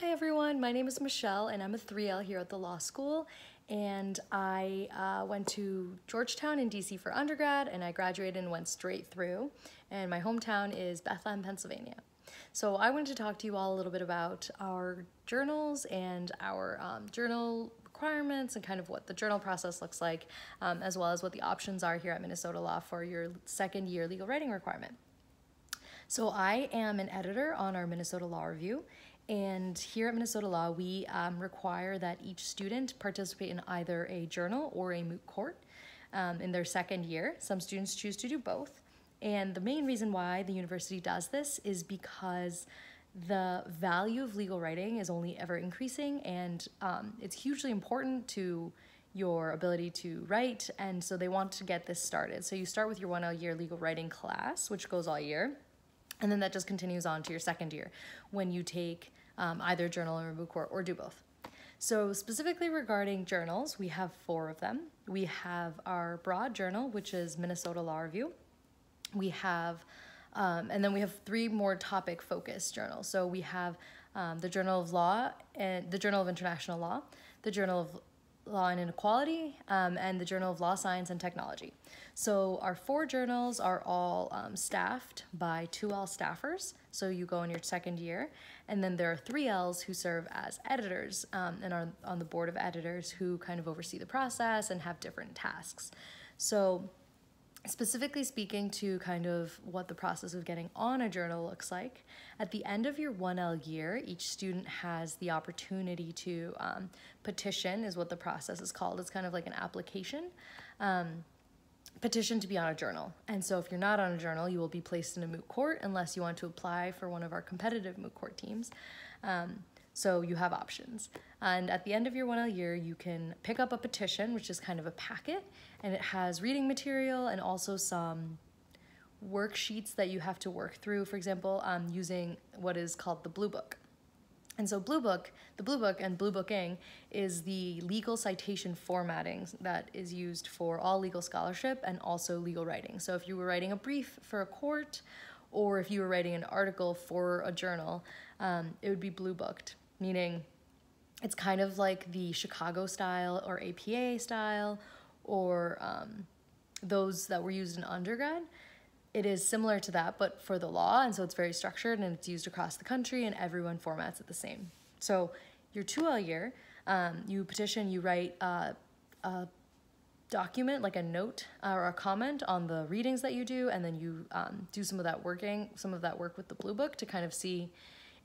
Hi everyone, my name is Michelle and I'm a 3L here at the law school and I uh, went to Georgetown in DC for undergrad and I graduated and went straight through and my hometown is Bethlehem, Pennsylvania. So I wanted to talk to you all a little bit about our journals and our um, journal requirements and kind of what the journal process looks like um, as well as what the options are here at Minnesota Law for your second year legal writing requirement. So I am an editor on our Minnesota Law Review and here at Minnesota Law, we um, require that each student participate in either a journal or a moot court um, in their second year. Some students choose to do both. And the main reason why the university does this is because the value of legal writing is only ever increasing and um, it's hugely important to your ability to write and so they want to get this started. So you start with your one year legal writing class, which goes all year, and then that just continues on to your second year when you take um, either journal or moot court or do both. So specifically regarding journals, we have four of them. We have our broad journal, which is Minnesota Law Review. We have, um, and then we have three more topic focused journals. So we have um, the Journal of Law and the Journal of International Law, the Journal of Law and Inequality, um, and the Journal of Law, Science, and Technology. So our four journals are all um, staffed by 2L staffers, so you go in your second year, and then there are 3Ls who serve as editors um, and are on the board of editors who kind of oversee the process and have different tasks. So specifically speaking to kind of what the process of getting on a journal looks like, at the end of your 1L year, each student has the opportunity to um, petition, is what the process is called. It's kind of like an application. Um, petition to be on a journal. And so if you're not on a journal, you will be placed in a moot court unless you want to apply for one of our competitive moot court teams. Um, so you have options. And at the end of your 1L year, you can pick up a petition, which is kind of a packet, and it has reading material and also some worksheets that you have to work through, for example, um, using what is called the Blue Book. And so Blue Book, the Blue Book and Blue Booking is the legal citation formatting that is used for all legal scholarship and also legal writing. So if you were writing a brief for a court or if you were writing an article for a journal, um, it would be Blue Booked, meaning it's kind of like the Chicago style or APA style or um, those that were used in undergrad. It is similar to that, but for the law, and so it's very structured and it's used across the country, and everyone formats it the same. So your 2L year, um, you petition, you write uh, a document, like a note uh, or a comment on the readings that you do, and then you um, do some of that working, some of that work with the Blue Book to kind of see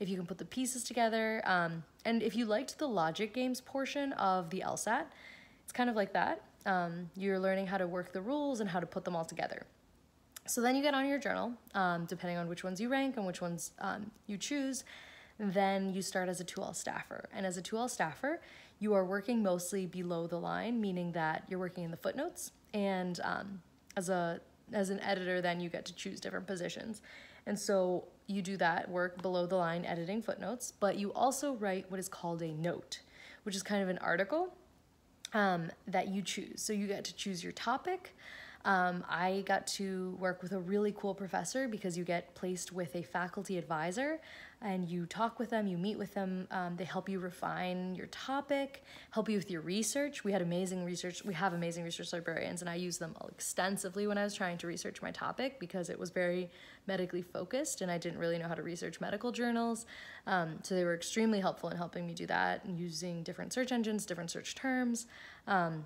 if you can put the pieces together. Um, and if you liked the logic games portion of the LSAT, it's kind of like that. Um, you're learning how to work the rules and how to put them all together. So then you get on your journal, um, depending on which ones you rank and which ones um, you choose. Then you start as a 2L staffer. And as a 2L staffer, you are working mostly below the line, meaning that you're working in the footnotes. And um, as a as an editor, then you get to choose different positions. And so you do that work below the line editing footnotes, but you also write what is called a note, which is kind of an article um, that you choose. So you get to choose your topic. Um, I got to work with a really cool professor because you get placed with a faculty advisor and you talk with them, you meet with them. Um, they help you refine your topic, help you with your research. We had amazing research, we have amazing research librarians, and I used them extensively when I was trying to research my topic because it was very medically focused and I didn't really know how to research medical journals. Um, so they were extremely helpful in helping me do that and using different search engines, different search terms. Um,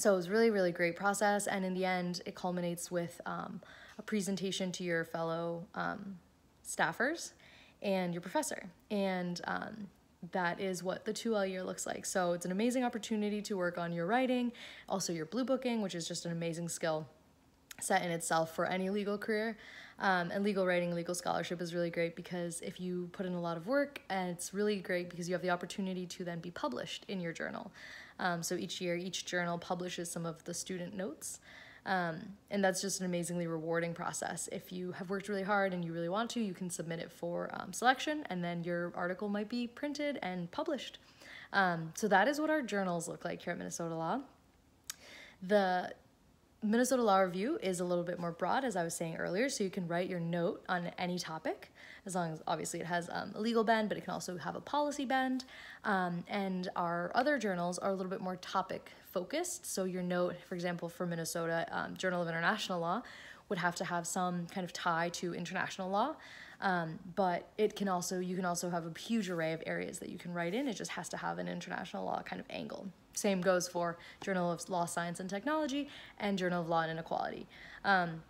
so it was really, really great process. And in the end, it culminates with um, a presentation to your fellow um, staffers and your professor. And um, that is what the 2L year looks like. So it's an amazing opportunity to work on your writing, also your blue booking, which is just an amazing skill set in itself for any legal career. Um, and legal writing, legal scholarship is really great because if you put in a lot of work, and it's really great because you have the opportunity to then be published in your journal. Um, so each year, each journal publishes some of the student notes. Um, and that's just an amazingly rewarding process. If you have worked really hard and you really want to, you can submit it for um, selection, and then your article might be printed and published. Um, so that is what our journals look like here at Minnesota Law. The Minnesota Law Review is a little bit more broad, as I was saying earlier, so you can write your note on any topic, as long as obviously it has um, a legal bend, but it can also have a policy bend. Um, and our other journals are a little bit more topic focused. So your note, for example, for Minnesota um, Journal of International Law, would have to have some kind of tie to international law. Um, but it can also you can also have a huge array of areas that you can write in. It just has to have an international law kind of angle. Same goes for Journal of Law, Science, and Technology and Journal of Law and Inequality. Um,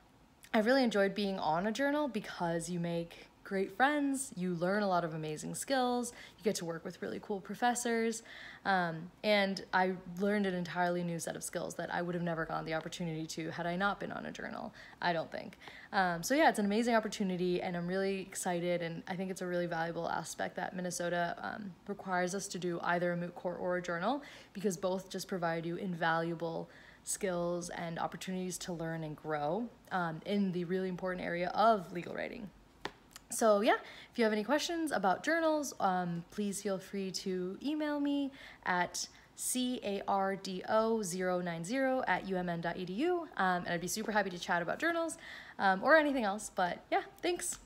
I really enjoyed being on a journal because you make great friends, you learn a lot of amazing skills, you get to work with really cool professors, um, and I learned an entirely new set of skills that I would have never gotten the opportunity to had I not been on a journal, I don't think. Um, so yeah, it's an amazing opportunity, and I'm really excited, and I think it's a really valuable aspect that Minnesota um, requires us to do either a moot court or a journal, because both just provide you invaluable skills and opportunities to learn and grow um, in the really important area of legal writing. So yeah, if you have any questions about journals, um, please feel free to email me at cardo090 at umn.edu, um, and I'd be super happy to chat about journals um, or anything else. But yeah, thanks.